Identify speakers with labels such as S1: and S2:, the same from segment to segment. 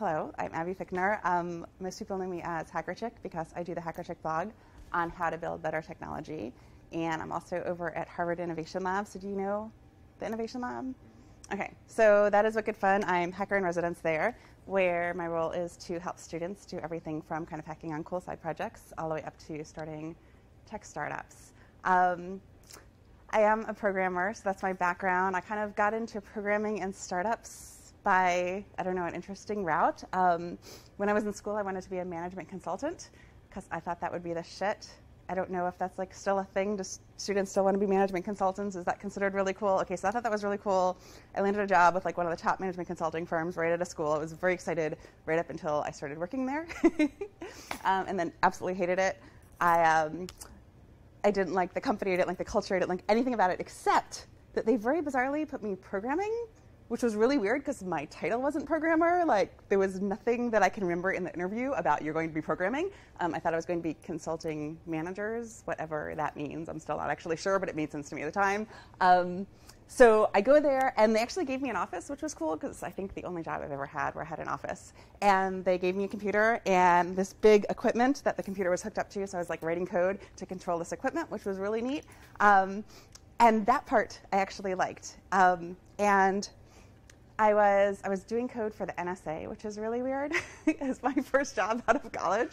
S1: Hello, I'm Abby Fichtner. Um, most people know me as Hacker Chick because I do the Hacker Chick blog on how to build better technology. And I'm also over at Harvard Innovation Lab. So, do you know the Innovation Lab? Okay, so that is Wicked Fun. I'm hacker in residence there, where my role is to help students do everything from kind of hacking on cool side projects all the way up to starting tech startups. Um, I am a programmer, so that's my background. I kind of got into programming and startups by, I don't know, an interesting route. Um, when I was in school, I wanted to be a management consultant because I thought that would be the shit. I don't know if that's like still a thing. Do students still want to be management consultants? Is that considered really cool? Okay, so I thought that was really cool. I landed a job with like one of the top management consulting firms right out of school. I was very excited right up until I started working there, um, and then absolutely hated it. I um, I didn't like the company. I didn't like the culture. I didn't like anything about it except that they very bizarrely put me programming which was really weird because my title wasn't programmer. Like, there was nothing that I can remember in the interview about you're going to be programming. Um, I thought I was going to be consulting managers, whatever that means. I'm still not actually sure, but it made sense to me at the time. Um, so I go there, and they actually gave me an office, which was cool because I think the only job I've ever had where I had an office. And they gave me a computer and this big equipment that the computer was hooked up to. So I was like writing code to control this equipment, which was really neat. Um, and that part I actually liked. Um, and I was I was doing code for the NSA, which is really weird. it's my first job out of college,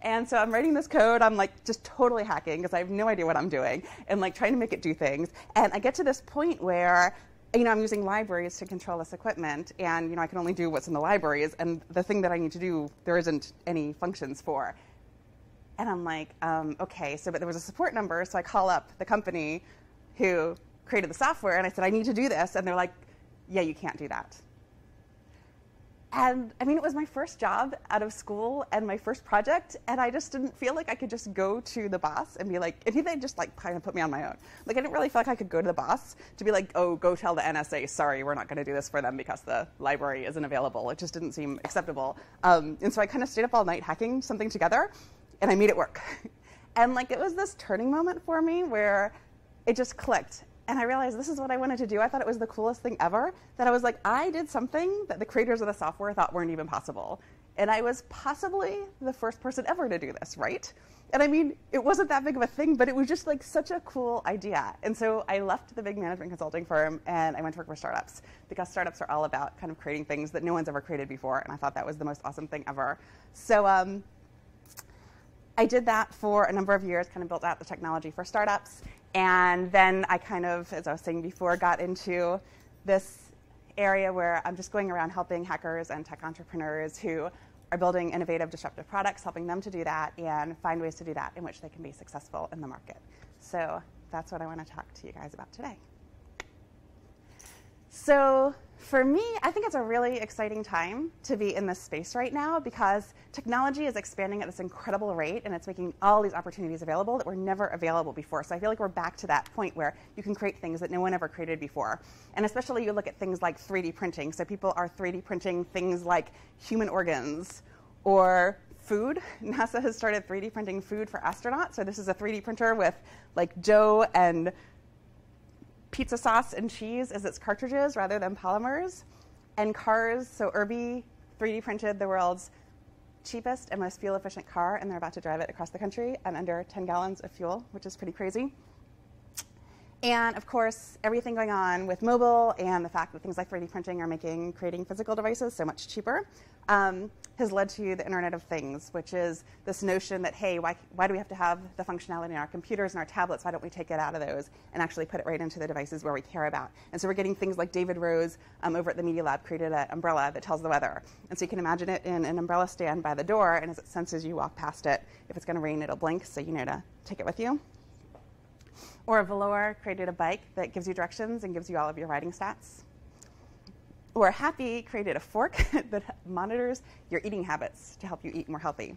S1: and so I'm writing this code. I'm like just totally hacking because I have no idea what I'm doing, and like trying to make it do things. And I get to this point where you know, I'm using libraries to control this equipment, and you know, I can only do what's in the libraries, and the thing that I need to do, there isn't any functions for. And I'm like, um, okay, so but there was a support number, so I call up the company who created the software, and I said, I need to do this, and they're like, yeah, you can't do that. And I mean, it was my first job out of school and my first project, and I just didn't feel like I could just go to the boss and be like, he they just like kind of put me on my own. Like, I didn't really feel like I could go to the boss to be like, oh, go tell the NSA, sorry, we're not going to do this for them because the library isn't available. It just didn't seem acceptable. Um, and so I kind of stayed up all night hacking something together, and I made it work. and like, it was this turning moment for me where it just clicked and I realized this is what I wanted to do. I thought it was the coolest thing ever. That I was like, I did something that the creators of the software thought weren't even possible. And I was possibly the first person ever to do this, right? And I mean, it wasn't that big of a thing, but it was just like such a cool idea. And so I left the big management consulting firm and I went to work for startups because startups are all about kind of creating things that no one's ever created before. And I thought that was the most awesome thing ever. So um, I did that for a number of years, kind of built out the technology for startups. And then I kind of, as I was saying before, got into this area where I'm just going around helping hackers and tech entrepreneurs who are building innovative, disruptive products, helping them to do that and find ways to do that in which they can be successful in the market. So that's what I want to talk to you guys about today. So for me, I think it's a really exciting time to be in this space right now because technology is expanding at this incredible rate and it's making all these opportunities available that were never available before. So I feel like we're back to that point where you can create things that no one ever created before. And especially you look at things like 3D printing. So people are 3D printing things like human organs or food. NASA has started 3D printing food for astronauts. So this is a 3D printer with like Joe and pizza sauce and cheese as its cartridges rather than polymers. And cars, so Urbee 3D printed the world's cheapest and most fuel efficient car, and they're about to drive it across the country and under 10 gallons of fuel, which is pretty crazy. And of course, everything going on with mobile and the fact that things like 3D printing are making creating physical devices so much cheaper um, has led to the Internet of Things, which is this notion that, hey, why, why do we have to have the functionality in our computers and our tablets? Why don't we take it out of those and actually put it right into the devices where we care about? And so we're getting things like David Rose um, over at the Media Lab created an umbrella that tells the weather. And so you can imagine it in an umbrella stand by the door, and as it senses you walk past it, if it's going to rain, it'll blink so you know to take it with you. Or Valour created a bike that gives you directions and gives you all of your riding stats. Or Happy created a fork that monitors your eating habits to help you eat more healthy.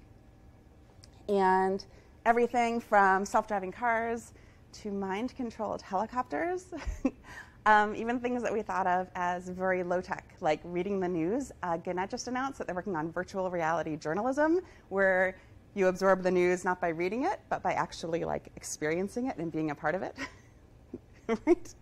S1: And everything from self driving cars to mind controlled helicopters, um, even things that we thought of as very low tech, like reading the news. Uh, Gannett just announced that they're working on virtual reality journalism, where you absorb the news not by reading it, but by actually like experiencing it and being a part of it. right?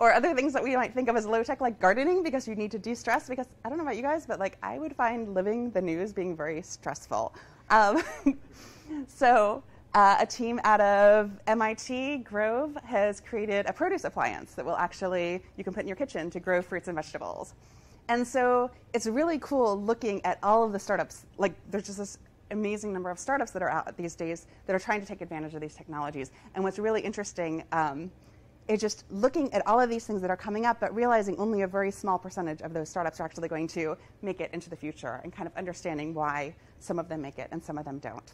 S1: or other things that we might think of as low tech, like gardening, because you need to de stress. Because I don't know about you guys, but like I would find living the news being very stressful. Um, so, uh, a team out of MIT Grove has created a produce appliance that will actually you can put in your kitchen to grow fruits and vegetables. And so it's really cool looking at all of the startups. Like there's just this amazing number of startups that are out these days that are trying to take advantage of these technologies. And what's really interesting um, is just looking at all of these things that are coming up, but realizing only a very small percentage of those startups are actually going to make it into the future, and kind of understanding why some of them make it and some of them don't.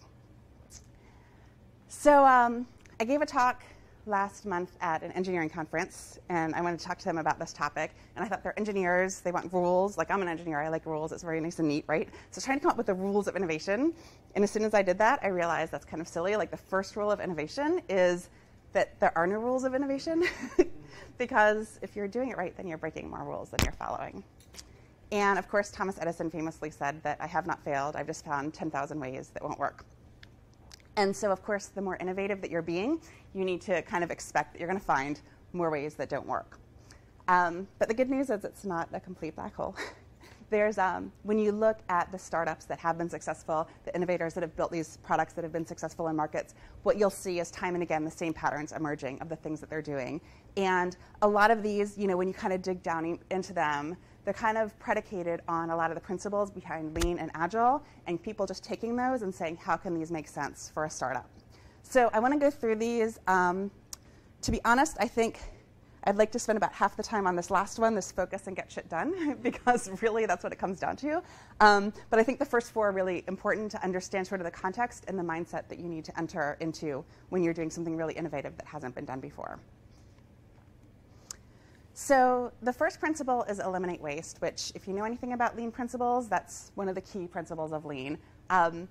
S1: So um, I gave a talk last month at an engineering conference, and I wanted to talk to them about this topic. And I thought they're engineers, they want rules. Like, I'm an engineer, I like rules, it's very nice and neat, right? So, trying to come up with the rules of innovation. And as soon as I did that, I realized that's kind of silly. Like, the first rule of innovation is that there are no rules of innovation, because if you're doing it right, then you're breaking more rules than you're following. And of course, Thomas Edison famously said that I have not failed, I've just found 10,000 ways that won't work. And so, of course, the more innovative that you're being, you need to kind of expect that you're going to find more ways that don't work. Um, but the good news is it's not a complete black hole. There's, um, when you look at the startups that have been successful, the innovators that have built these products that have been successful in markets, what you'll see is time and again the same patterns emerging of the things that they're doing. And a lot of these, you know, when you kind of dig down into them, they're kind of predicated on a lot of the principles behind lean and agile, and people just taking those and saying, how can these make sense for a startup? So I want to go through these. Um, to be honest, I think I'd like to spend about half the time on this last one, this focus and get shit done, because really that's what it comes down to. Um, but I think the first four are really important to understand sort of the context and the mindset that you need to enter into when you're doing something really innovative that hasn't been done before. So the first principle is eliminate waste, which, if you know anything about lean principles, that's one of the key principles of lean. Um,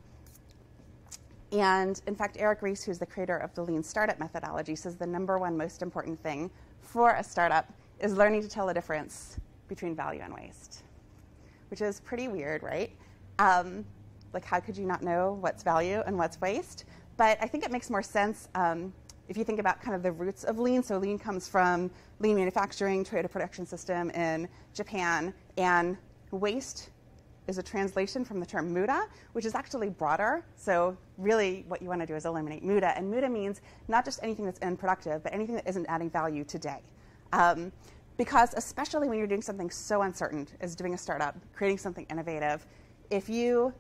S1: and in fact, Eric Ries, who's the creator of the lean startup methodology, says the number one most important thing for a startup is learning to tell the difference between value and waste, which is pretty weird, right? Um, like, how could you not know what's value and what's waste? But I think it makes more sense um, if you think about kind of the roots of lean, so lean comes from lean manufacturing, Toyota production system in Japan, and waste is a translation from the term muda, which is actually broader. So really what you want to do is eliminate muda. And muda means not just anything that's unproductive, but anything that isn't adding value today. Um, because especially when you're doing something so uncertain as doing a startup, creating something innovative, if you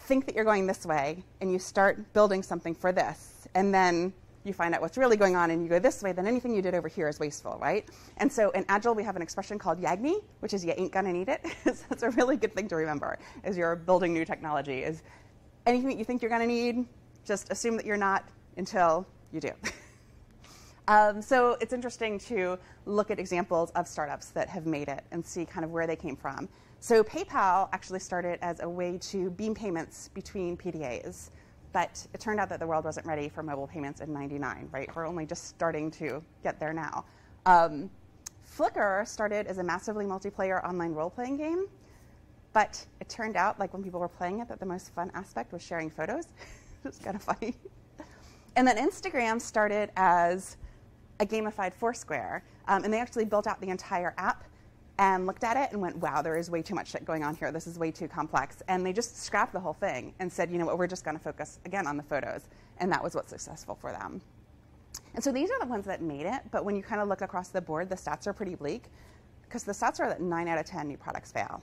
S1: think that you're going this way and you start building something for this, and then you find out what's really going on and you go this way, then anything you did over here is wasteful, right? And so in Agile, we have an expression called YAGNI, which is you ain't gonna need it. so that's a really good thing to remember as you're building new technology is anything that you think you're gonna need, just assume that you're not until you do. um, so it's interesting to look at examples of startups that have made it and see kind of where they came from. So PayPal actually started as a way to beam payments between PDAs. But it turned out that the world wasn't ready for mobile payments in 99, right? We're only just starting to get there now. Um, Flickr started as a massively multiplayer online role playing game, but it turned out, like when people were playing it, that the most fun aspect was sharing photos. it was kind of funny. And then Instagram started as a gamified Foursquare, um, and they actually built out the entire app and looked at it and went, wow, there is way too much shit going on here. This is way too complex. And they just scrapped the whole thing and said, you know what, we're just going to focus again on the photos. And that was what's successful for them. And so these are the ones that made it. But when you kind of look across the board, the stats are pretty bleak because the stats are that nine out of 10 new products fail,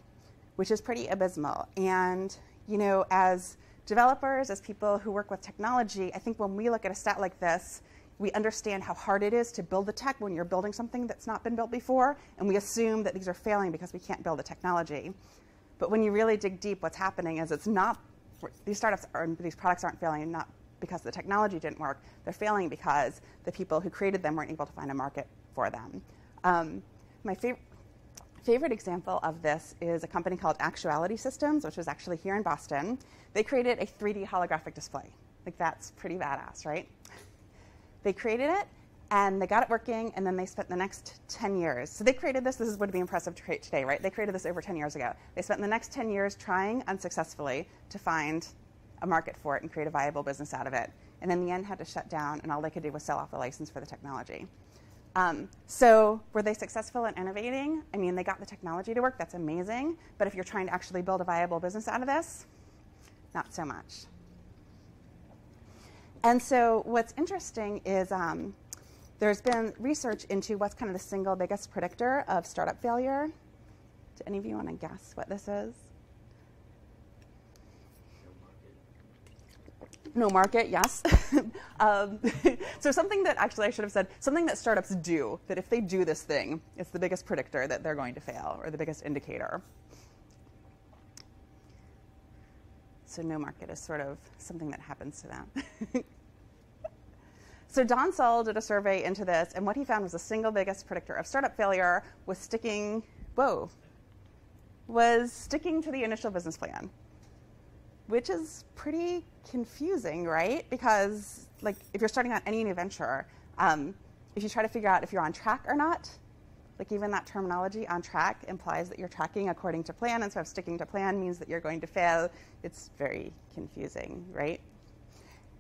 S1: which is pretty abysmal. And, you know, as developers, as people who work with technology, I think when we look at a stat like this, we understand how hard it is to build the tech when you're building something that's not been built before, and we assume that these are failing because we can't build the technology. But when you really dig deep, what's happening is it's not, these startups are, these products aren't failing not because the technology didn't work, they're failing because the people who created them weren't able to find a market for them. Um, my favorite, favorite example of this is a company called Actuality Systems, which was actually here in Boston. They created a 3D holographic display. Like, that's pretty badass, right? They created it and they got it working, and then they spent the next 10 years. So they created this. This is would be impressive to create today, right? They created this over 10 years ago. They spent the next 10 years trying unsuccessfully to find a market for it and create a viable business out of it. And in the end, had to shut down, and all they could do was sell off the license for the technology. Um, so were they successful in innovating? I mean, they got the technology to work. That's amazing. But if you're trying to actually build a viable business out of this, not so much. And so what's interesting is um, there's been research into what's kind of the single biggest predictor of startup failure. Do any of you want to guess what this is? No market, yes. um, so something that actually I should have said, something that startups do, that if they do this thing, it's the biggest predictor that they're going to fail, or the biggest indicator. So no market is sort of something that happens to them. so Don Sull did a survey into this, and what he found was the single biggest predictor of startup failure was sticking, whoa, was sticking to the initial business plan which is pretty confusing, right? Because like if you're starting out any new venture, um, if you try to figure out if you're on track or not, like even that terminology on track implies that you're tracking according to plan, and so if sticking to plan means that you're going to fail, it's very confusing, right?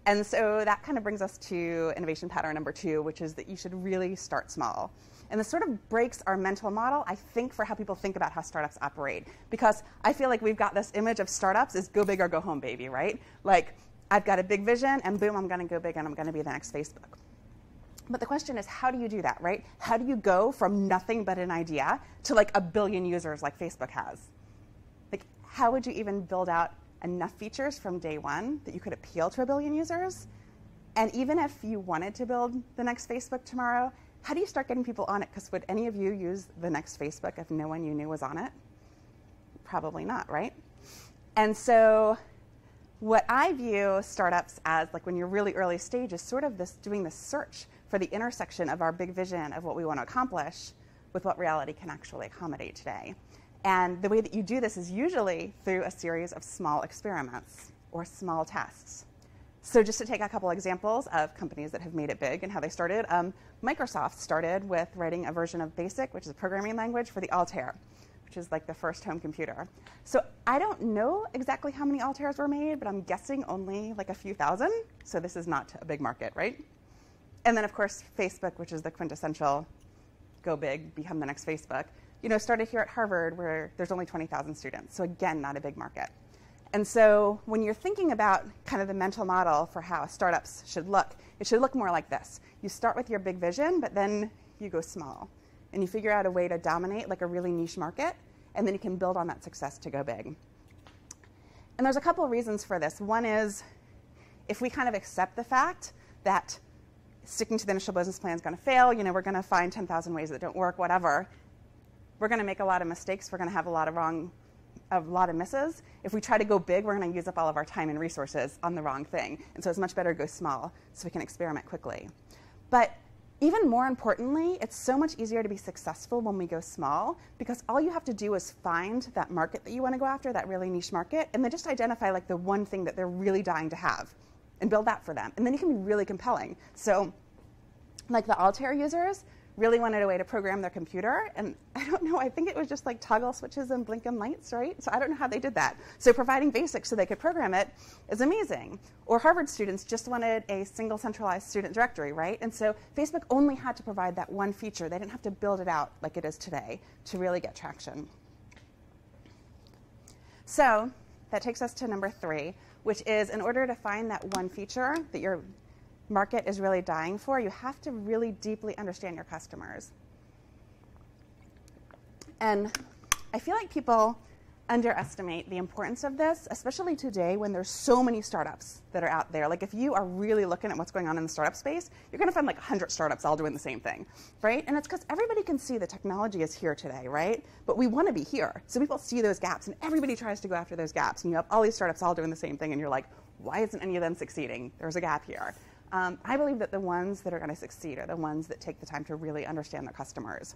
S1: And so that kind of brings us to innovation pattern number two, which is that you should really start small. And this sort of breaks our mental model, I think, for how people think about how startups operate. Because I feel like we've got this image of startups is go big or go home, baby, right? Like, I've got a big vision, and boom, I'm going to go big, and I'm going to be the next Facebook. But the question is, how do you do that, right? How do you go from nothing but an idea to like a billion users like Facebook has? Like, how would you even build out enough features from day one that you could appeal to a billion users? And even if you wanted to build the next Facebook tomorrow, how do you start getting people on it? Because would any of you use the next Facebook if no one you knew was on it? Probably not, right? And so, what I view startups as, like when you're really early stage, is sort of this doing this search for the intersection of our big vision of what we want to accomplish with what reality can actually accommodate today. And the way that you do this is usually through a series of small experiments or small tests. So just to take a couple examples of companies that have made it big and how they started, um, Microsoft started with writing a version of BASIC, which is a programming language for the Altair, which is like the first home computer. So I don't know exactly how many Altairs were made, but I'm guessing only like a few thousand. So this is not a big market, right? And then of course Facebook, which is the quintessential go big, become the next Facebook, you know, started here at Harvard where there's only 20,000 students. So again, not a big market. And so when you're thinking about kind of the mental model for how startups should look, it should look more like this. You start with your big vision, but then you go small. And you figure out a way to dominate like a really niche market, and then you can build on that success to go big. And there's a couple of reasons for this. One is if we kind of accept the fact that sticking to the initial business plan is going to fail, you know, we're going to find 10,000 ways that don't work, whatever. We're going to make a lot of mistakes. We're going to have a lot of wrong a lot of misses. If we try to go big, we're going to use up all of our time and resources on the wrong thing. And so it's much better to go small so we can experiment quickly. But even more importantly, it's so much easier to be successful when we go small because all you have to do is find that market that you want to go after, that really niche market, and then just identify like the one thing that they're really dying to have and build that for them. And then you can be really compelling. So, like the Altair users, really wanted a way to program their computer. And I don't know, I think it was just like toggle switches and blinking lights, right? So I don't know how they did that. So providing basics so they could program it is amazing. Or Harvard students just wanted a single centralized student directory, right? And so Facebook only had to provide that one feature. They didn't have to build it out like it is today to really get traction. So that takes us to number three, which is in order to find that one feature that you're market is really dying for, you have to really deeply understand your customers. And I feel like people underestimate the importance of this, especially today when there's so many startups that are out there. Like if you are really looking at what's going on in the startup space, you're going to find like 100 startups all doing the same thing, right? And it's because everybody can see the technology is here today, right? But we want to be here. So people see those gaps and everybody tries to go after those gaps. And you have all these startups all doing the same thing and you're like, why isn't any of them succeeding? There's a gap here. Um, I believe that the ones that are going to succeed are the ones that take the time to really understand their customers.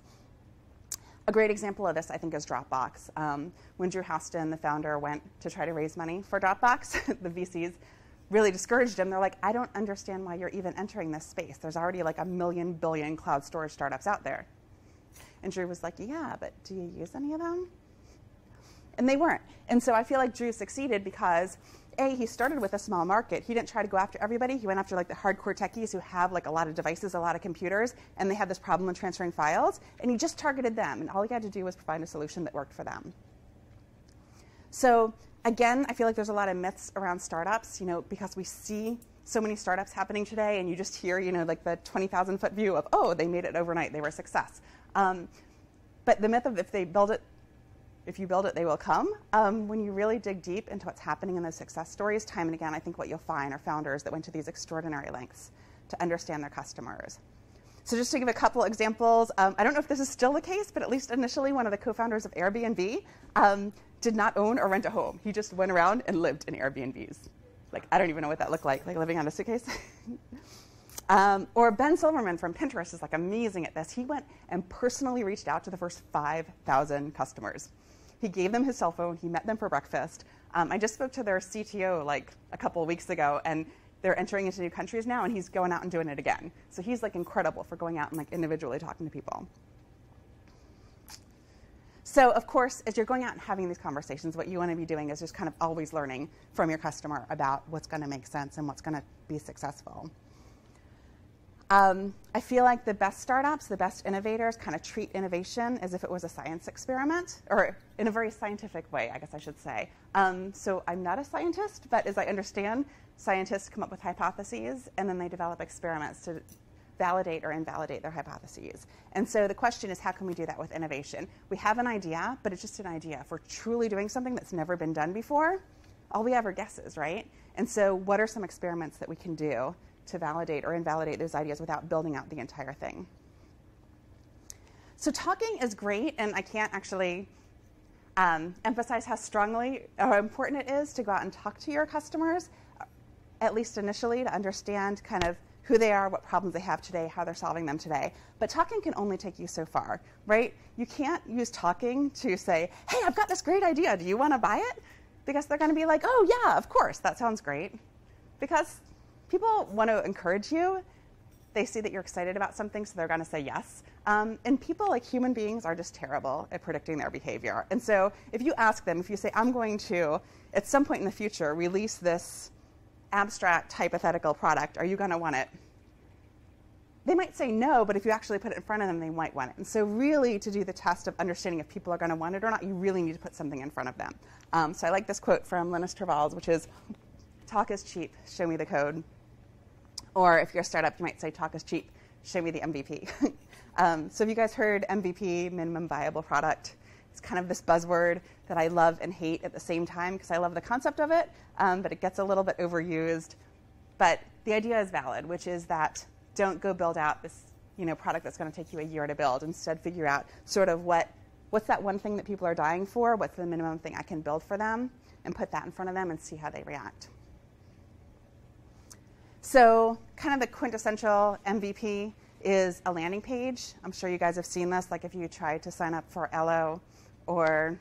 S1: A great example of this, I think, is Dropbox. Um, when Drew Houston, the founder, went to try to raise money for Dropbox, the VCs really discouraged him. They're like, I don't understand why you're even entering this space. There's already like a million billion cloud storage startups out there. And Drew was like, Yeah, but do you use any of them? And they weren't. And so I feel like Drew succeeded because A, he started with a small market. He didn't try to go after everybody. He went after like the hardcore techies who have like a lot of devices, a lot of computers, and they had this problem in transferring files. And he just targeted them. And all he had to do was provide a solution that worked for them. So again, I feel like there's a lot of myths around startups, you know, because we see so many startups happening today, and you just hear, you know, like the 20,000 foot view of, oh, they made it overnight, they were a success. Um, but the myth of if they build it, if you build it, they will come. Um, when you really dig deep into what's happening in those success stories, time and again, I think what you'll find are founders that went to these extraordinary lengths to understand their customers. So just to give a couple examples, um, I don't know if this is still the case, but at least initially, one of the co-founders of Airbnb um, did not own or rent a home. He just went around and lived in Airbnbs. Like I don't even know what that looked like, like living on a suitcase. Um, or Ben Silbermann from Pinterest is like amazing at this. He went and personally reached out to the first 5,000 customers. He gave them his cell phone. He met them for breakfast. Um, I just spoke to their CTO like a couple of weeks ago, and they're entering into new countries now, and he's going out and doing it again. So he's like incredible for going out and like individually talking to people. So, of course, as you're going out and having these conversations, what you want to be doing is just kind of always learning from your customer about what's going to make sense and what's going to be successful. Um, I feel like the best startups, the best innovators kind of treat innovation as if it was a science experiment, or in a very scientific way, I guess I should say. Um, so I'm not a scientist, but as I understand, scientists come up with hypotheses and then they develop experiments to validate or invalidate their hypotheses. And so the question is, how can we do that with innovation? We have an idea, but it's just an idea. If we're truly doing something that's never been done before, all we have are guesses, right? And so, what are some experiments that we can do to validate or invalidate those ideas without building out the entire thing. So talking is great, and I can't actually um, emphasize how strongly or important it is to go out and talk to your customers, at least initially, to understand kind of who they are, what problems they have today, how they're solving them today. But talking can only take you so far, right? You can't use talking to say, hey, I've got this great idea. Do you want to buy it? Because they're going to be like, oh, yeah, of course, that sounds great. Because people want to encourage you. They see that you're excited about something, so they're going to say yes. Um, and people, like human beings, are just terrible at predicting their behavior. And so if you ask them, if you say, I'm going to, at some point in the future, release this abstract hypothetical product, are you going to want it? They might say no, but if you actually put it in front of them, they might want it. And so, really, to do the test of understanding if people are going to want it or not, you really need to put something in front of them. Um, so, I like this quote from Linus Torvalds, which is Talk is cheap, show me the code. Or if you're a startup, you might say talk is cheap, show me the MVP. um, so have you guys heard MVP, minimum viable product? It's kind of this buzzword that I love and hate at the same time because I love the concept of it, um, but it gets a little bit overused. But the idea is valid, which is that don't go build out this you know, product that's going to take you a year to build. Instead, figure out sort of what what's that one thing that people are dying for? What's the minimum thing I can build for them? And put that in front of them and see how they react. So, kind of the quintessential MVP is a landing page. I'm sure you guys have seen this. Like if you try to sign up for Ello or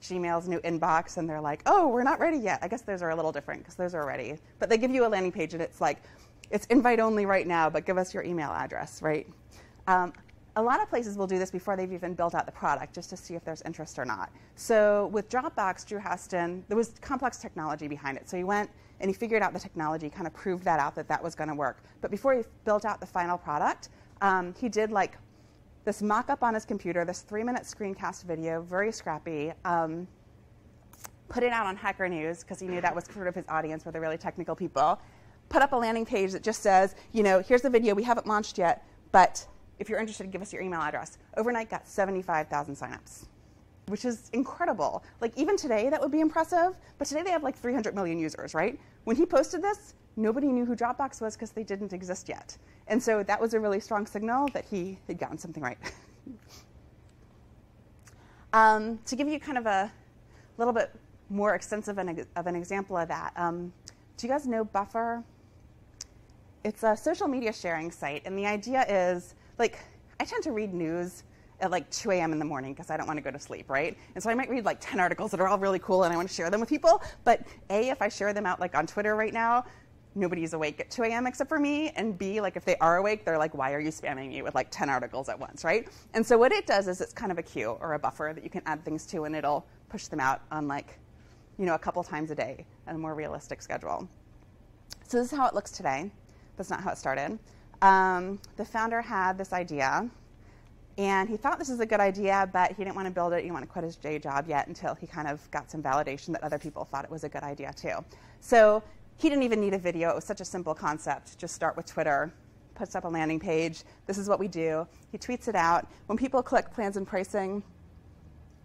S1: Gmail's new inbox and they're like, oh, we're not ready yet. I guess those are a little different because those are ready. But they give you a landing page and it's like, it's invite only right now, but give us your email address, right? Um, a lot of places will do this before they've even built out the product just to see if there's interest or not. So with Dropbox, Drew Houston, there was complex technology behind it. So he went and he figured out the technology, kind of proved that out that that was going to work. But before he built out the final product, um, he did like this mock up on his computer, this three minute screencast video, very scrappy. Um, put it out on Hacker News because he knew that was sort of his audience were the really technical people. Put up a landing page that just says, you know, here's the video, we haven't launched yet, but if you're interested, give us your email address. Overnight got 75,000 signups which is incredible. Like even today, that would be impressive. But today they have like 300 million users, right? When he posted this, nobody knew who Dropbox was because they didn't exist yet. And so that was a really strong signal that he had gotten something right. um, to give you kind of a little bit more extensive of an example of that, um, do you guys know Buffer? It's a social media sharing site, and the idea is like I tend to read news at like 2 a.m. in the morning because I don't want to go to sleep, right? And so I might read like 10 articles that are all really cool and I want to share them with people. But A, if I share them out like on Twitter right now, nobody's awake at 2 a.m. except for me. And B, like if they are awake, they're like, why are you spamming me with like 10 articles at once, right? And so what it does is it's kind of a queue or a buffer that you can add things to and it'll push them out on like you know, a couple times a day and a more realistic schedule. So this is how it looks today. That's not how it started. Um, the founder had this idea, and he thought this was a good idea, but he didn't want to build it. He didn't want to quit his day job yet until he kind of got some validation that other people thought it was a good idea too. So he didn't even need a video. It was such a simple concept. Just start with Twitter, puts up a landing page. This is what we do. He tweets it out. When people click plans and pricing,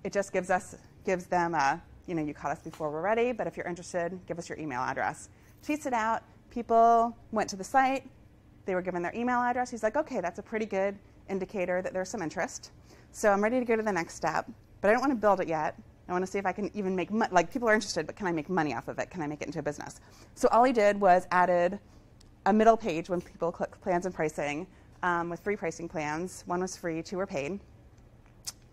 S1: it just gives us gives them a you know you caught us before we're ready, but if you're interested, give us your email address. Tweets it out. People went to the site. They were given their email address. He's like, okay, that's a pretty good indicator that there's some interest. So I'm ready to go to the next step, but I don't want to build it yet. I want to see if I can even make money. Like people are interested, but can I make money off of it? Can I make it into a business? So all he did was added a middle page when people click plans and pricing um, with free pricing plans. One was free, two were paid.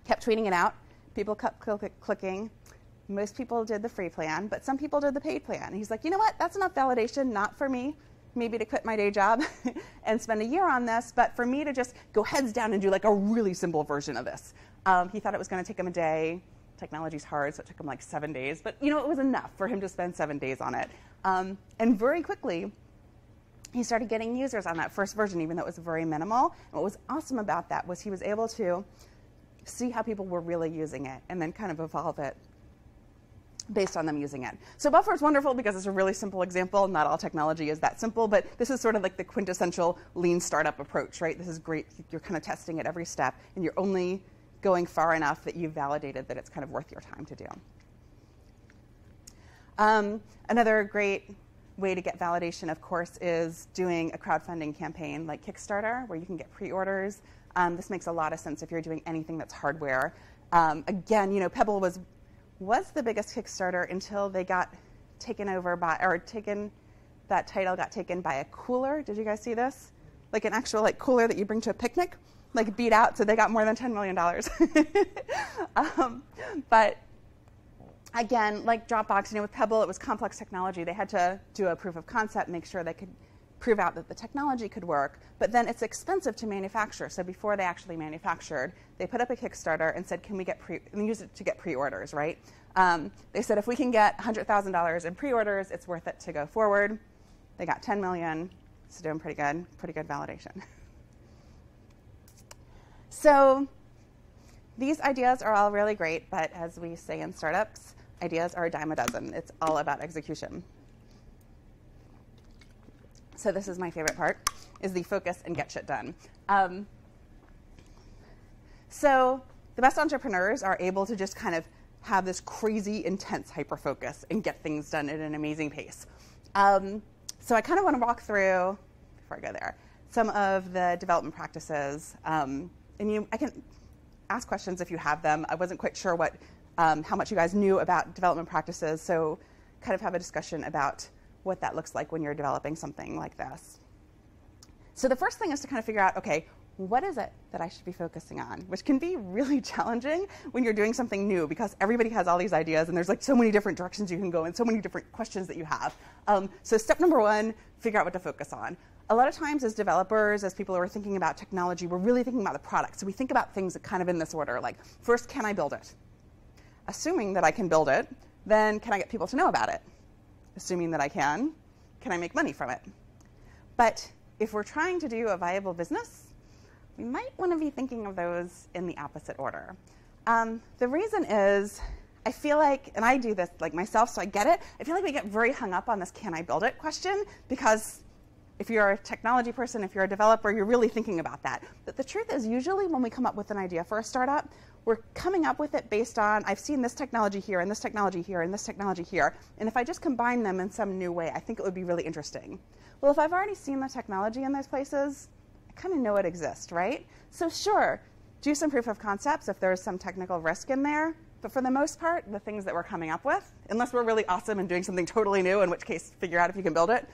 S1: Kept tweeting it out. People kept clicking. Most people did the free plan, but some people did the paid plan. He's like, you know what? That's enough validation, not for me, maybe to quit my day job and spend a year on this, but for me to just go heads down and do like a really simple version of this. Um, he thought it was going to take him a day. Technology's hard, so it took him like seven days, but you know it was enough for him to spend seven days on it. Um, and very quickly, he started getting users on that first version, even though it was very minimal. And what was awesome about that was he was able to see how people were really using it and then kind of evolve it based on them using it. So Buffer is wonderful because it's a really simple example. Not all technology is that simple, but this is sort of like the quintessential lean startup approach, right? This is great. You're kind of testing at every step, and you're only going far enough that you've validated that it's kind of worth your time to do. Um, another great way to get validation, of course, is doing a crowdfunding campaign like Kickstarter, where you can get pre-orders. Um, this makes a lot of sense if you're doing anything that's hardware. Um, again, you know, Pebble was was the biggest Kickstarter until they got taken over by, or taken, that title got taken by a cooler. Did you guys see this? Like an actual like cooler that you bring to a picnic, like beat out. So they got more than $10 million. um, but again, like Dropbox, you know, with Pebble, it was complex technology. They had to do a proof of concept, make sure they could prove out that the technology could work, but then it's expensive to manufacture. So before they actually manufactured, they put up a Kickstarter and said, "Can we get pre?" Use it to get pre-orders, right? Um, they said, "If we can get $100,000 in pre-orders, it's worth it to go forward." They got 10 million. It's doing pretty good. Pretty good validation. so these ideas are all really great, but as we say in startups, ideas are a dime a dozen. It's all about execution. So this is my favorite part, is the focus and get shit done. Um, so the best entrepreneurs are able to just kind of have this crazy, intense hyper focus and get things done at an amazing pace. Um, so I kind of want to walk through, before I go there, some of the development practices. Um, and you, I can ask questions if you have them. I wasn't quite sure what, um, how much you guys knew about development practices, so kind of have a discussion about what that looks like when you're developing something like this. So the first thing is to kind of figure out, okay, what is it that I should be focusing on? Which can be really challenging when you're doing something new because everybody has all these ideas and there's like so many different directions you can go and so many different questions that you have. Um, so step number one, figure out what to focus on. A lot of times as developers, as people who are thinking about technology, we're really thinking about the product. So we think about things kind of in this order, like first, can I build it? Assuming that I can build it, then can I get people to know about it? Assuming that I can, can I make money from it? But if we're trying to do a viable business, we might want to be thinking of those in the opposite order. Um, the reason is I feel like, and I do this like myself, so I get it. I feel like we get very hung up on this "can I build it" question because if you're a technology person, if you're a developer, you're really thinking about that. But the truth is, usually when we come up with an idea for a startup, we're coming up with it based on I've seen this technology here and this technology here and this technology here. And if I just combine them in some new way, I think it would be really interesting. Well, if I've already seen the technology in those places, I kind of know it exists, right? So, sure, do some proof of concepts if there's some technical risk in there. But for the most part, the things that we're coming up with, unless we're really awesome and doing something totally new, in which case, figure out if you can build it.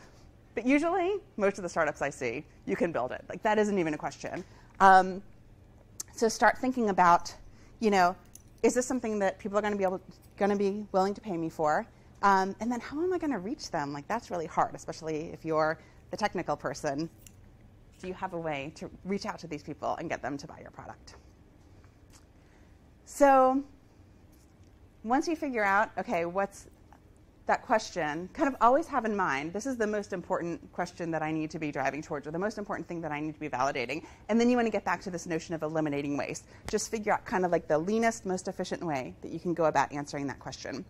S1: But usually, most of the startups I see, you can build it. Like, that isn't even a question. Um, so, start thinking about you know, is this something that people are going to be able, going to be willing to pay me for? Um, and then how am I going to reach them? Like that's really hard, especially if you're the technical person. Do you have a way to reach out to these people and get them to buy your product? So once you figure out, okay, what's that question, kind of always have in mind this is the most important question that I need to be driving towards, or the most important thing that I need to be validating. And then you want to get back to this notion of eliminating waste. Just figure out kind of like the leanest, most efficient way that you can go about answering that question.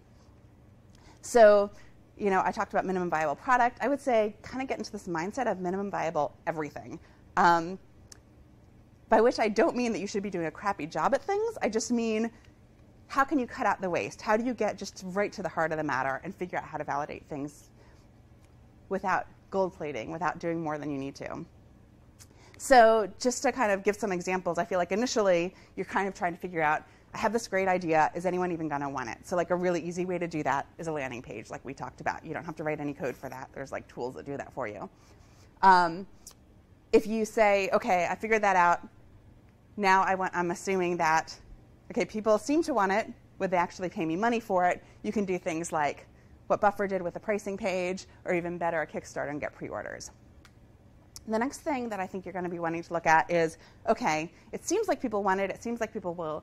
S1: So, you know, I talked about minimum viable product. I would say kind of get into this mindset of minimum viable everything. Um, by which I don't mean that you should be doing a crappy job at things. I just mean how can you cut out the waste? How do you get just right to the heart of the matter and figure out how to validate things without gold plating, without doing more than you need to? So, just to kind of give some examples, I feel like initially you're kind of trying to figure out I have this great idea. Is anyone even going to want it? So, like, a really easy way to do that is a landing page, like we talked about. You don't have to write any code for that. There's like tools that do that for you. Um, if you say, okay, I figured that out, now I want, I'm assuming that okay, people seem to want it. Would they actually pay me money for it? You can do things like what Buffer did with the pricing page, or even better, a Kickstarter and get pre-orders. The next thing that I think you're going to be wanting to look at is, okay, it seems like people want it. It seems like people will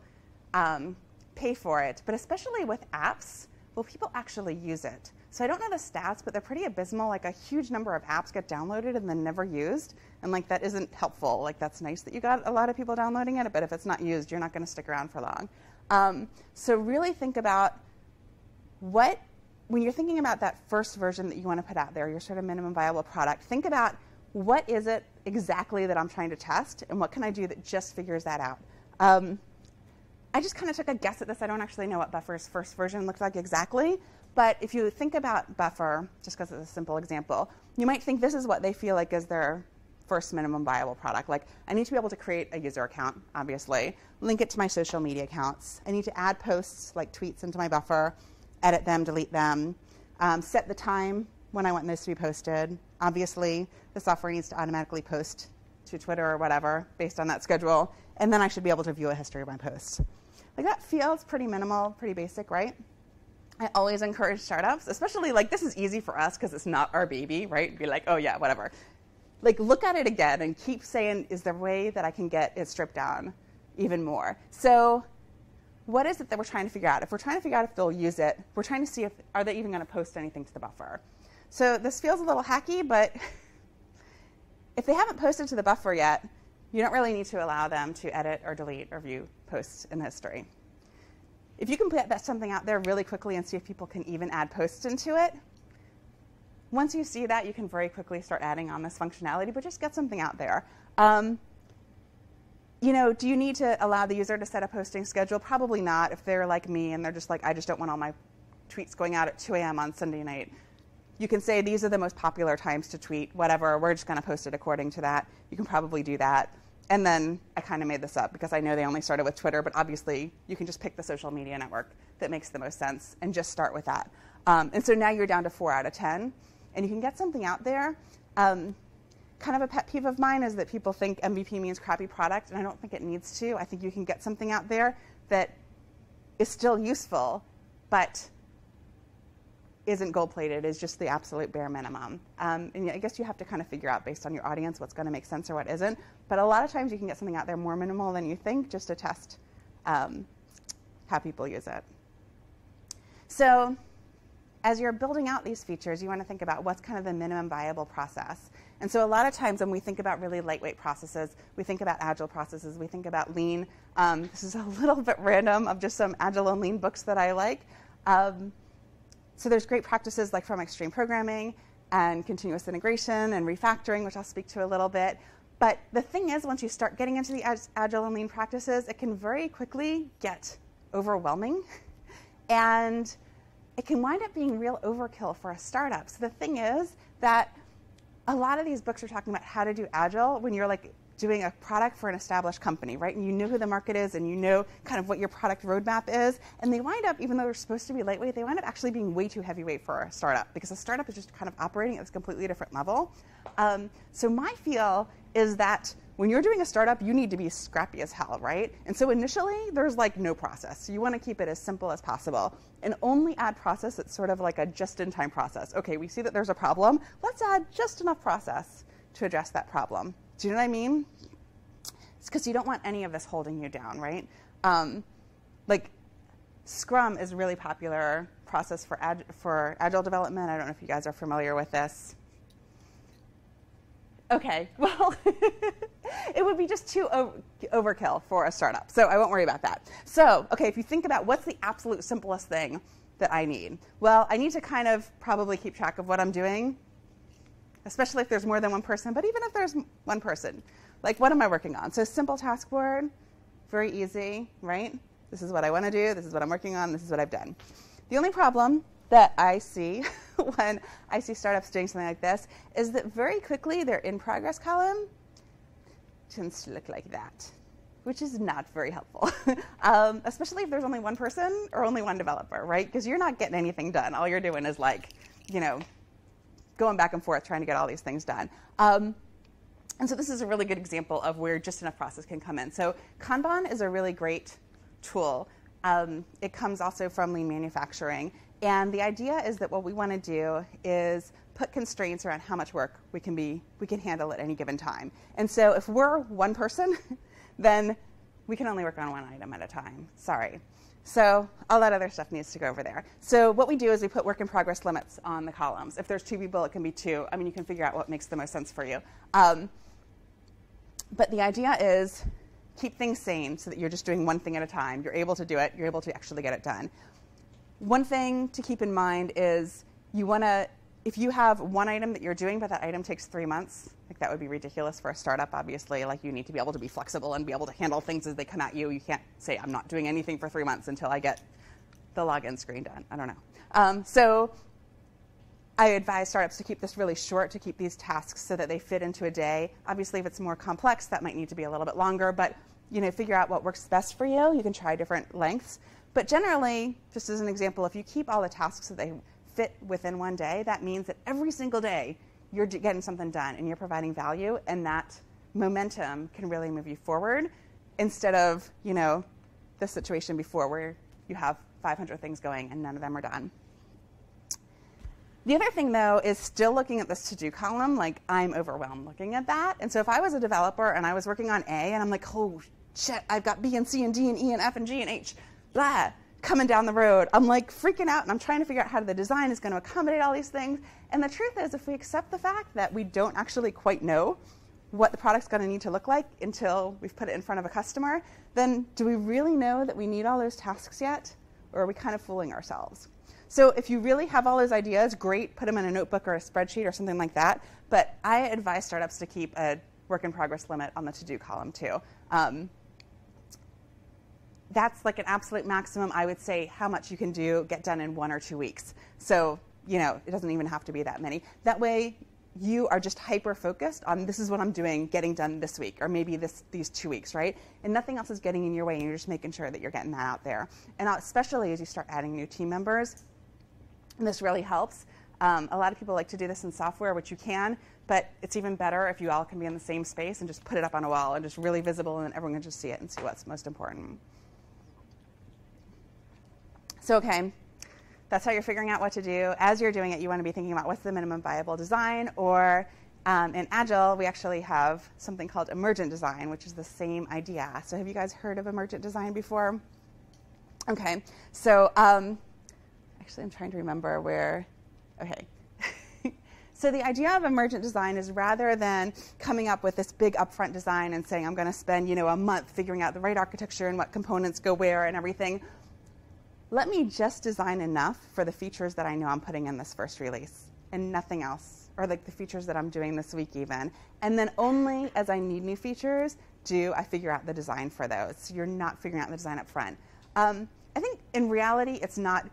S1: um, pay for it. But especially with apps, will people actually use it? So I don't know the stats, but they're pretty abysmal. Like a huge number of apps get downloaded and then never used, and like that isn't helpful. Like that's nice that you got a lot of people downloading it, but if it's not used, you're not going to stick around for long. Um, so really think about what when you're thinking about that first version that you want to put out there, your sort of minimum viable product. Think about what is it exactly that I'm trying to test, and what can I do that just figures that out. Um, I just kind of took a guess at this. I don't actually know what Buffer's first version looked like exactly, but if you think about Buffer, just because it's a simple example, you might think this is what they feel like is their first minimum viable product. Like, I need to be able to create a user account, obviously, link it to my social media accounts. I need to add posts like tweets into my buffer, edit them, delete them, um, set the time when I want those to be posted. Obviously, the software needs to automatically post to Twitter or whatever based on that schedule. And then I should be able to view a history of my posts. Like, that feels pretty minimal, pretty basic, right? I always encourage startups, especially like this is easy for us because it's not our baby, right? Be like, oh yeah, whatever. Like look at it again and keep saying, is there a way that I can get it stripped down even more? So what is it that we're trying to figure out? If we're trying to figure out if they'll use it, we're trying to see if are they even going to post anything to the buffer. So this feels a little hacky, but if they haven't posted to the buffer yet, you don't really need to allow them to edit or delete or view posts in history if you can put something out there really quickly and see if people can even add posts into it, once you see that, you can very quickly start adding on this functionality, but just get something out there. Um, you know, do you need to allow the user to set a posting schedule? Probably not. If they're like me and they're just like, I just don't want all my tweets going out at 2 a.m. on Sunday night. You can say these are the most popular times to tweet, whatever. We're just going to post it according to that. You can probably do that and then I kind of made this up because I know they only started with Twitter, but obviously you can just pick the social media network that makes the most sense and just start with that. Um, and so now you're down to four out of 10, and you can get something out there. Um, kind of a pet peeve of mine is that people think MVP means crappy product, and I don't think it needs to. I think you can get something out there that is still useful, but isn't gold plated is just the absolute bare minimum. Um, and I guess you have to kind of figure out based on your audience what's going to make sense or what isn't. But a lot of times you can get something out there more minimal than you think just to test um, how people use it. So as you're building out these features, you want to think about what's kind of the minimum viable process. And so a lot of times when we think about really lightweight processes, we think about agile processes, we think about lean. Um, this is a little bit random of just some agile and lean books that I like. Um, so there's great practices like from extreme programming and continuous integration and refactoring, which I'll speak to a little bit. But the thing is, once you start getting into the agile and lean practices, it can very quickly get overwhelming. And it can wind up being real overkill for a startup. So the thing is that a lot of these books are talking about how to do agile when you're like doing a product for an established company, right? And you know who the market is and you know kind of what your product roadmap is. And they wind up, even though they're supposed to be lightweight, they wind up actually being way too heavyweight for a startup because a startup is just kind of operating at a completely different level. Um, so my feel is that when you're doing a startup, you need to be scrappy as hell, right? And so initially, there's like no process. So you want to keep it as simple as possible and only add process that's sort of like a just in time process. Okay, we see that there's a problem. Let's add just enough process to address that problem. Do you know what I mean? It's because you don't want any of this holding you down, right? Um, like, Scrum is a really popular process for, ag- for agile development. I don't know if you guys are familiar with this. Okay, well, it would be just too overkill for a startup, so I won't worry about that. So, okay, if you think about what's the absolute simplest thing that I need, well, I need to kind of probably keep track of what I'm doing, especially if there's more than one person, but even if there's one person, like what am I working on? So, simple task board, very easy, right? This is what I want to do, this is what I'm working on, this is what I've done. The only problem that I see when I see startups doing something like this is that very quickly their in progress column tends to look like that, which is not very helpful, um, especially if there's only one person or only one developer, right? Because you're not getting anything done. All you're doing is like, you know, going back and forth trying to get all these things done. Um, and so this is a really good example of where just enough process can come in. So Kanban is a really great tool. Um, it comes also from lean manufacturing. And the idea is that what we want to do is put constraints around how much work we can be we can handle at any given time. And so if we're one person, then we can only work on one item at a time. Sorry. So all that other stuff needs to go over there. So what we do is we put work in progress limits on the columns. If there's two people, it can be two. I mean, you can figure out what makes the most sense for you. Um, but the idea is keep things sane so that you're just doing one thing at a time. You're able to do it. You're able to actually get it done. One thing to keep in mind is you want to, if you have one item that you're doing, but that item takes three months, like that would be ridiculous for a startup, obviously. Like you need to be able to be flexible and be able to handle things as they come at you. You can't say, I'm not doing anything for three months until I get the login screen done. I don't know. Um, so I advise startups to keep this really short, to keep these tasks so that they fit into a day. Obviously, if it's more complex, that might need to be a little bit longer, but you know, figure out what works best for you. You can try different lengths. But generally, just as an example, if you keep all the tasks that they fit within one day, that means that every single day you're getting something done and you're providing value, and that momentum can really move you forward instead of, you know, the situation before where you have 500 things going and none of them are done. The other thing, though, is still looking at this to do column. Like, I'm overwhelmed looking at that. And so, if I was a developer and I was working on A and I'm like, oh shit, I've got B and C and D and E and F and G and H, blah, coming down the road. I'm like freaking out and I'm trying to figure out how the design is going to accommodate all these things. And the truth is, if we accept the fact that we don't actually quite know what the product's going to need to look like until we've put it in front of a customer, then do we really know that we need all those tasks yet? Or are we kind of fooling ourselves? So if you really have all those ideas, great, put them in a notebook or a spreadsheet or something like that. But I advise startups to keep a work in progress limit on the to do column too. Um, that's like an absolute maximum. I would say how much you can do, get done in one or two weeks. So, you know, it doesn't even have to be that many. That way, you are just hyper focused on this is what I'm doing, getting done this week, or maybe this these two weeks, right? And nothing else is getting in your way, and you're just making sure that you're getting that out there. And especially as you start adding new team members, this really helps. Um, a lot of people like to do this in software, which you can, but it's even better if you all can be in the same space and just put it up on a wall and just really visible, and everyone can just see it and see what's most important. So, okay, that's how you're figuring out what to do. As you're doing it, you want to be thinking about what's the minimum viable design, or um, in Agile, we actually have something called emergent design, which is the same idea. So, have you guys heard of emergent design before? Okay, so um, actually, I'm trying to remember where. Okay. so, the idea of emergent design is rather than coming up with this big upfront design and saying, I'm going to spend you know, a month figuring out the right architecture and what components go where and everything, let me just design enough for the features that I know I'm putting in this first release and nothing else, or like the features that I'm doing this week even. And then only as I need new features do I figure out the design for those. So you're not figuring out the design up front. Um, I think in reality, it's not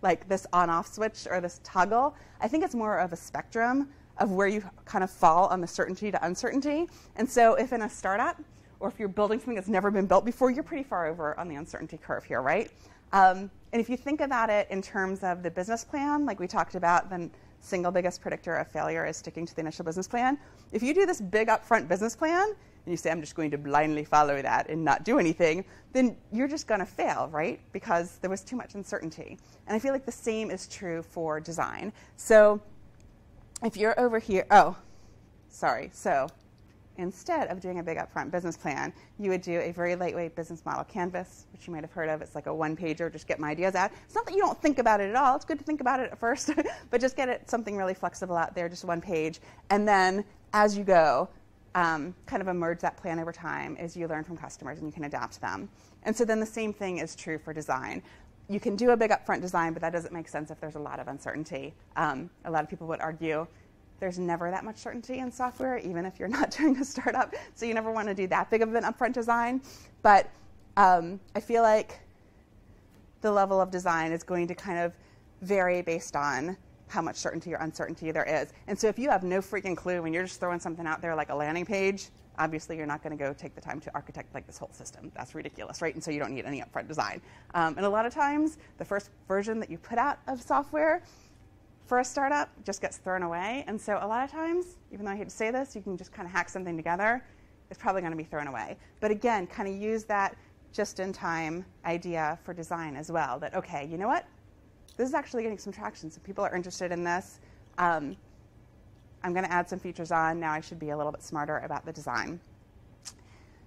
S1: like this on off switch or this toggle. I think it's more of a spectrum of where you kind of fall on the certainty to uncertainty. And so if in a startup, or if you're building something that's never been built before, you're pretty far over on the uncertainty curve here, right? Um, and if you think about it in terms of the business plan, like we talked about, then single biggest predictor of failure is sticking to the initial business plan. If you do this big upfront business plan and you say, I'm just going to blindly follow that and not do anything, then you're just going to fail, right? Because there was too much uncertainty. And I feel like the same is true for design. So if you're over here, oh, sorry. So instead of doing a big upfront business plan, you would do a very lightweight business model canvas, which you might have heard of. It's like a one pager, just get my ideas out. It's not that you don't think about it at all. It's good to think about it at first, but just get it something really flexible out there, just one page. And then as you go, um, kind of emerge that plan over time as you learn from customers and you can adapt them. And so then the same thing is true for design. You can do a big upfront design, but that doesn't make sense if there's a lot of uncertainty. Um, a lot of people would argue there's never that much certainty in software, even if you're not doing a startup. So you never want to do that big of an upfront design. But um, I feel like the level of design is going to kind of vary based on how much certainty or uncertainty there is. And so if you have no freaking clue when you're just throwing something out there like a landing page, obviously you're not going to go take the time to architect like this whole system. That's ridiculous, right? And so you don't need any upfront design. Um, and a lot of times, the first version that you put out of software for a startup just gets thrown away. And so a lot of times, even though I hate to say this, you can just kind of hack something together. It's probably going to be thrown away. But again, kind of use that just-in-time idea for design as well. That okay, you know what? this is actually getting some traction. Some people are interested in this. Um, I'm going to add some features on. Now I should be a little bit smarter about the design.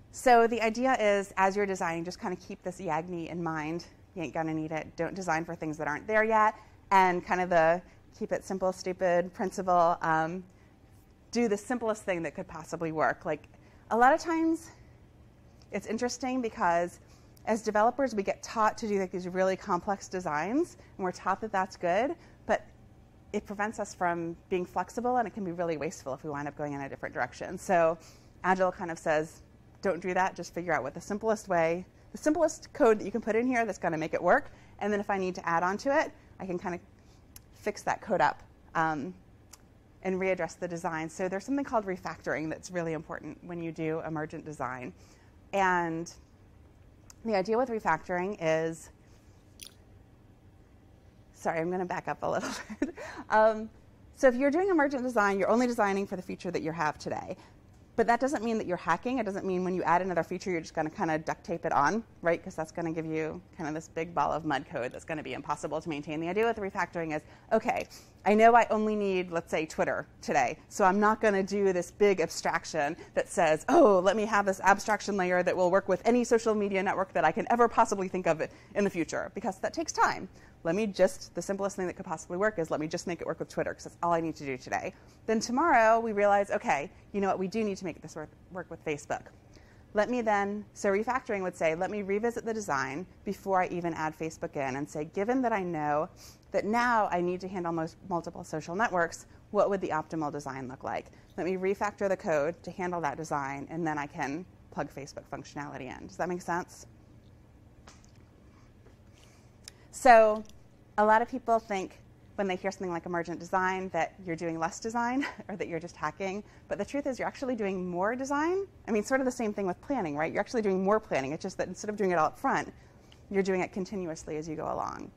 S1: So the idea is, as you're designing, just kind of keep this YAGNI in mind. You ain't going to need it. Don't design for things that aren't there yet. And kind of the keep it simple, stupid principle. Um, do the simplest thing that could possibly work. Like a lot of times, it's interesting because as developers, we get taught to do like these really complex designs, and we're taught that that's good, but it prevents us from being flexible, and it can be really wasteful if we wind up going in a different direction. So Agile kind of says, don't do that. Just figure out what the simplest way, the simplest code that you can put in here that's going to make it work, and then if I need to add on to it, I can kind of fix that code up. Um, and readdress the design. So there's something called refactoring that's really important when you do emergent design. And the idea with refactoring is, sorry, I'm going to back up a little bit. um, so if you're doing emergent design, you're only designing for the feature that you have today. But that doesn't mean that you're hacking. It doesn't mean when you add another feature, you're just going to kind of duct tape it on, right? Because that's going to give you kind of this big ball of mud code that's going to be impossible to maintain. The idea with refactoring is, okay, I know I only need, let's say, Twitter today. So I'm not going to do this big abstraction that says, oh, let me have this abstraction layer that will work with any social media network that I can ever possibly think of in the future, because that takes time let me just, the simplest thing that could possibly work is let me just make it work with Twitter because that's all I need to do today. Then tomorrow we realize, okay, you know what, we do need to make this work, work with Facebook. Let me then, so refactoring would say, let me revisit the design before I even add Facebook in and say, given that I know that now I need to handle most, multiple social networks, what would the optimal design look like? Let me refactor the code to handle that design, and then I can plug Facebook functionality in. Does that make sense? So a lot of people think when they hear something like emergent design that you're doing less design or that you're just hacking. But the truth is, you're actually doing more design. I mean, sort of the same thing with planning, right? You're actually doing more planning. It's just that instead of doing it all up front, you're doing it continuously as you go along.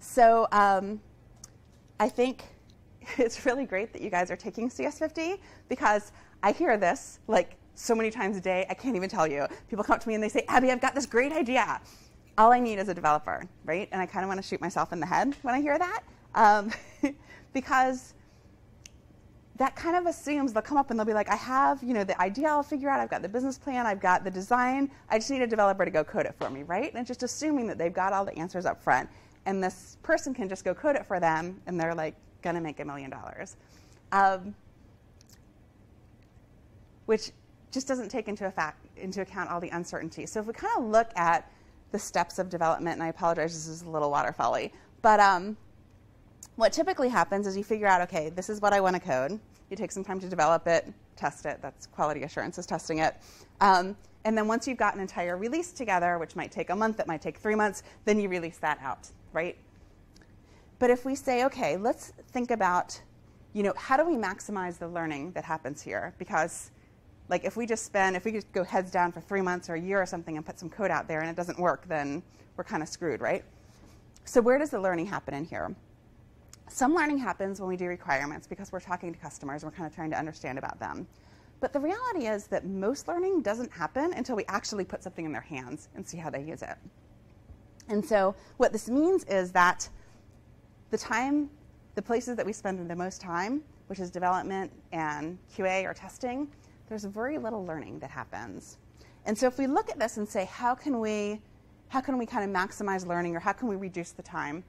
S1: So um, I think it's really great that you guys are taking CS50 because I hear this like so many times a day, I can't even tell you. People come up to me and they say, Abby, I've got this great idea all I need is a developer, right? And I kind of want to shoot myself in the head when I hear that um, because that kind of assumes they'll come up and they'll be like, I have, you know, the idea I'll figure out. I've got the business plan. I've got the design. I just need a developer to go code it for me, right? And just assuming that they've got all the answers up front. And this person can just go code it for them, and they're like going to make a million dollars. Um, which just doesn't take into, fact, into account all the uncertainty. So if we kind of look at the steps of development, and I apologize, this is a little waterfally. But um, what typically happens is you figure out, okay, this is what I want to code. You take some time to develop it, test it. That's quality assurance is testing it. Um, and then once you've got an entire release together, which might take a month, it might take three months, then you release that out, right? But if we say, okay, let's think about, you know, how do we maximize the learning that happens here? Because like if we just spend, if we just go heads down for three months or a year or something and put some code out there and it doesn't work, then we're kind of screwed, right? So where does the learning happen in here? Some learning happens when we do requirements because we're talking to customers and we're kind of trying to understand about them. But the reality is that most learning doesn't happen until we actually put something in their hands and see how they use it. And so what this means is that the time, the places that we spend the most time which is development and QA or testing, there's very little learning that happens. And so if we look at this and say, how can we, how can we kind of maximize learning or how can we reduce the time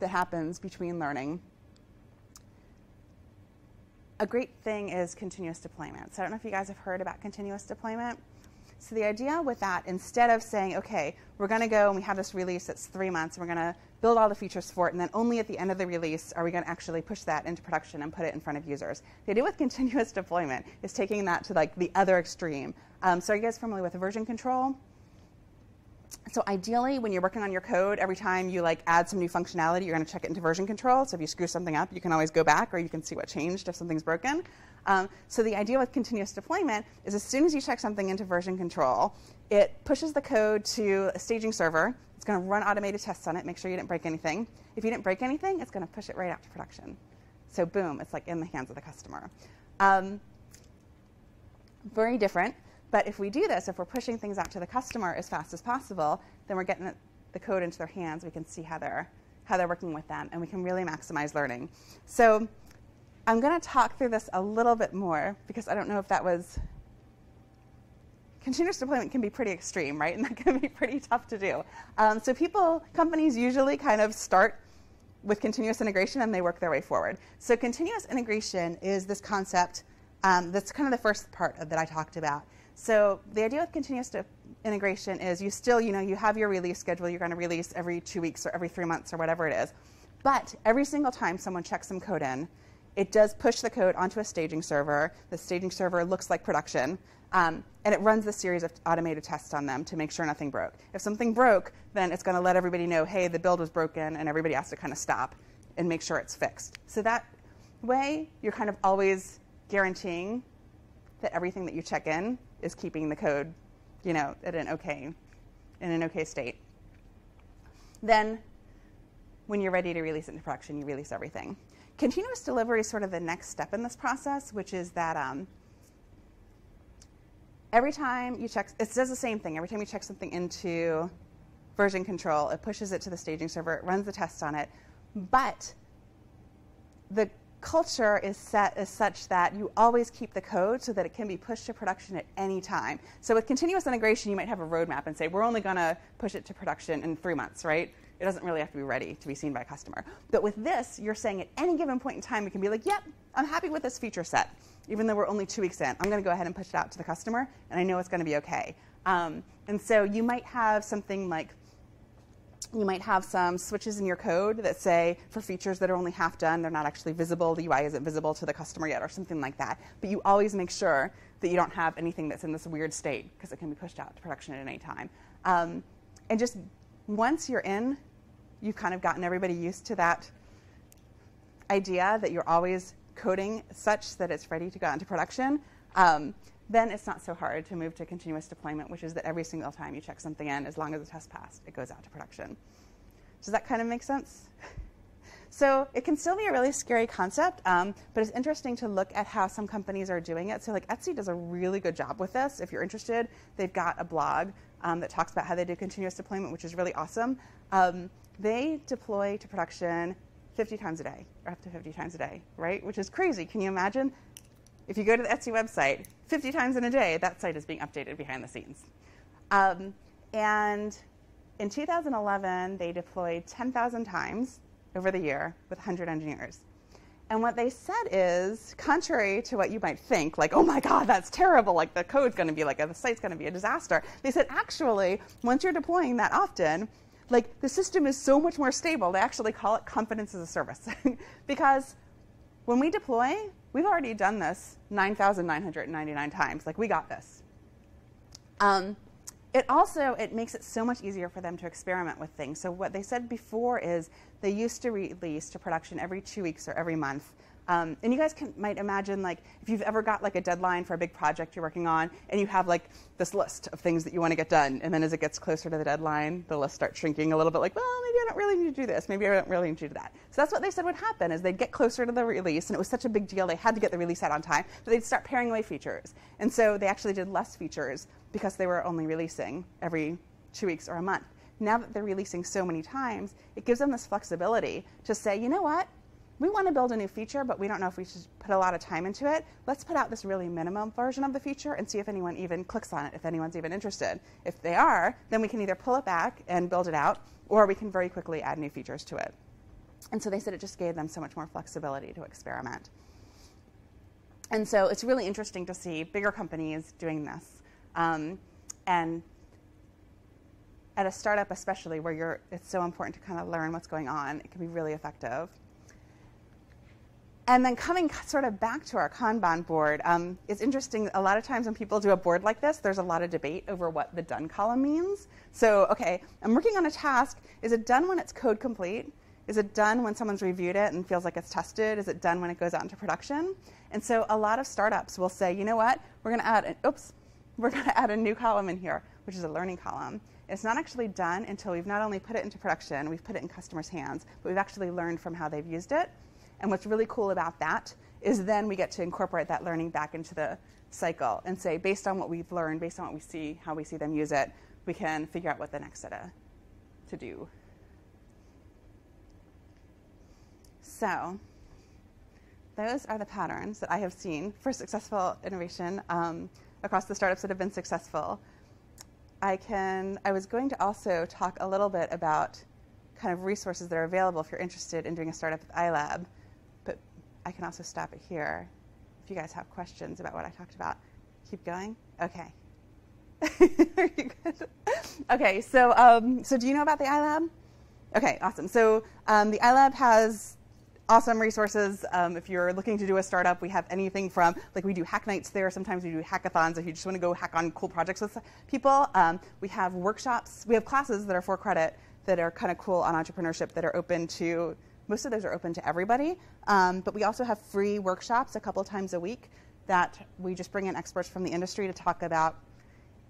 S1: that happens between learning? A great thing is continuous deployment. So I don't know if you guys have heard about continuous deployment. So the idea with that, instead of saying, okay, we're going to go and we have this release that's three months, and we're going to build all the features for it, and then only at the end of the release are we going to actually push that into production and put it in front of users. The idea with continuous deployment is taking that to like the other extreme. Um, so are you guys familiar with version control? So ideally, when you're working on your code, every time you like add some new functionality, you're going to check it into version control. So if you screw something up, you can always go back, or you can see what changed if something's broken. Um, so the idea with continuous deployment is as soon as you check something into version control, it pushes the code to a staging server. It's going to run automated tests on it, make sure you didn't break anything. If you didn't break anything, it's going to push it right out to production. So boom, it's like in the hands of the customer. Um, very different. But if we do this, if we're pushing things out to the customer as fast as possible, then we're getting the code into their hands. We can see how they're how they're working with them, and we can really maximize learning. So I'm going to talk through this a little bit more because I don't know if that was. Continuous deployment can be pretty extreme, right? And that can be pretty tough to do. Um, so people, companies usually kind of start with continuous integration and they work their way forward. So continuous integration is this concept um, that's kind of the first part of, that I talked about. So the idea with continuous integration is you still, you know, you have your release schedule. You're going to release every two weeks or every three months or whatever it is. But every single time someone checks some code in, it does push the code onto a staging server. The staging server looks like production, um, and it runs a series of automated tests on them to make sure nothing broke. If something broke, then it's going to let everybody know, hey, the build was broken, and everybody has to kind of stop and make sure it's fixed. So that way, you're kind of always guaranteeing that everything that you check in is keeping the code, you know, at an okay, in an okay state. Then, when you're ready to release it into production, you release everything. Continuous delivery is sort of the next step in this process, which is that um, every time you check, it does the same thing. Every time you check something into version control, it pushes it to the staging server, it runs the tests on it, but the culture is set as such that you always keep the code so that it can be pushed to production at any time. So with continuous integration, you might have a roadmap and say, we're only going to push it to production in three months, right? It doesn't really have to be ready to be seen by a customer. But with this, you're saying at any given point in time, we can be like, yep, I'm happy with this feature set. Even though we're only two weeks in, I'm going to go ahead and push it out to the customer, and I know it's going to be okay. Um, and so you might have something like you might have some switches in your code that say for features that are only half done, they're not actually visible, the UI isn't visible to the customer yet, or something like that. But you always make sure that you don't have anything that's in this weird state because it can be pushed out to production at any time. Um, and just once you're in, you've kind of gotten everybody used to that idea that you're always coding such that it's ready to go into production. Um, then it's not so hard to move to continuous deployment, which is that every single time you check something in, as long as the test passed, it goes out to production. Does that kind of make sense? So it can still be a really scary concept, um, but it's interesting to look at how some companies are doing it. So like Etsy does a really good job with this. If you're interested, they've got a blog um, that talks about how they do continuous deployment, which is really awesome. Um, they deploy to production 50 times a day, or up to 50 times a day, right? Which is crazy. Can you imagine if you go to the Etsy website, 50 times in a day, that site is being updated behind the scenes. Um, and in 2011, they deployed 10,000 times over the year with 100 engineers. And what they said is, contrary to what you might think, like, oh my God, that's terrible, like the code's gonna be like, the site's gonna be a disaster. They said, actually, once you're deploying that often, like the system is so much more stable. They actually call it confidence as a service. because when we deploy, we've already done this 9,999 times. Like, we got this. Um, it also it makes it so much easier for them to experiment with things. So what they said before is they used to release to production every two weeks or every month. Um, and you guys can, might imagine, like, if you've ever got like a deadline for a big project you're working on, and you have like this list of things that you want to get done, and then as it gets closer to the deadline, the list starts shrinking a little bit. Like, well, maybe I don't really need to do this. Maybe I don't really need to do that. So that's what they said would happen: is they'd get closer to the release, and it was such a big deal they had to get the release out on time that they'd start paring away features. And so they actually did less features because they were only releasing every two weeks or a month. Now that they're releasing so many times, it gives them this flexibility to say, you know what? We want to build a new feature, but we don't know if we should put a lot of time into it. Let's put out this really minimum version of the feature and see if anyone even clicks on it, if anyone's even interested. If they are, then we can either pull it back and build it out, or we can very quickly add new features to it. And so they said it just gave them so much more flexibility to experiment. And so it's really interesting to see bigger companies doing this. Um, and at a startup, especially where you're, it's so important to kind of learn what's going on, it can be really effective. And then coming sort of back to our Kanban board, um, it's interesting. A lot of times when people do a board like this, there's a lot of debate over what the done column means. So, okay, I'm working on a task. Is it done when it's code complete? Is it done when someone's reviewed it and feels like it's tested? Is it done when it goes out into production? And so a lot of startups will say, you know what, we're going to add an, oops, we're going to add a new column in here, which is a learning column. It's not actually done until we've not only put it into production, we've put it in customers' hands, but we've actually learned from how they've used it. And what's really cool about that is then we get to incorporate that learning back into the cycle and say, based on what we've learned, based on what we see, how we see them use it, we can figure out what the next set of to do. So those are the patterns that I have seen for successful innovation um, across the startups that have been successful. I can. I was going to also talk a little bit about kind of resources that are available if you're interested in doing a startup with iLab, I can also stop it here. If you guys have questions about what I talked about, keep going. Okay. Are you good? Okay. So, um, so do you know about the iLab? Okay, awesome. So um, the iLab has awesome resources. Um, if you're looking to do a startup, we have anything from, like we do hack nights there. Sometimes we do hackathons if you just want to go hack on cool projects with people. Um, we have workshops. We have classes that are for credit that are kind of cool on entrepreneurship that are open to, most of those are open to everybody. Um, but we also have free workshops a couple times a week that we just bring in experts from the industry to talk about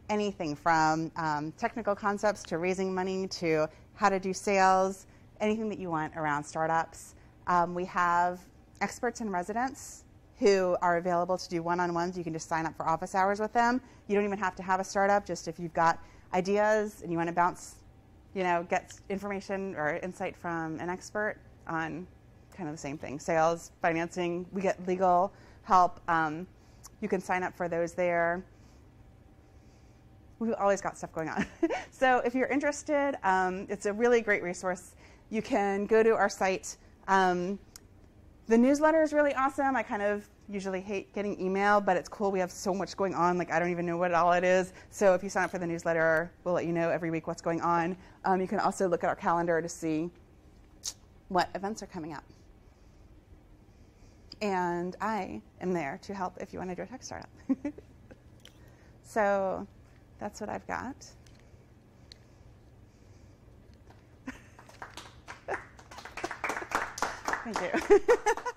S1: anything from um, technical concepts to raising money to how to do sales, anything that you want around startups. Um, we have experts in residence who are available to do one-on-ones. You can just sign up for office hours with them. You don't even have to have a startup. Just if you've got ideas and you want to bounce, you know, get information or insight from an expert on kind of the same thing: sales, financing. We get legal help. Um, you can sign up for those there. We've always got stuff going on. so if you're interested, um, it's a really great resource. You can go to our site um, the newsletter is really awesome. I kind of usually hate getting email, but it's cool. We have so much going on. Like I don't even know what all it is. So if you sign up for the newsletter, we'll let you know every week what's going on. Um, you can also look at our calendar to see what events are coming up. And I am there to help if you want to do a tech startup. so that's what I've got. Thank you.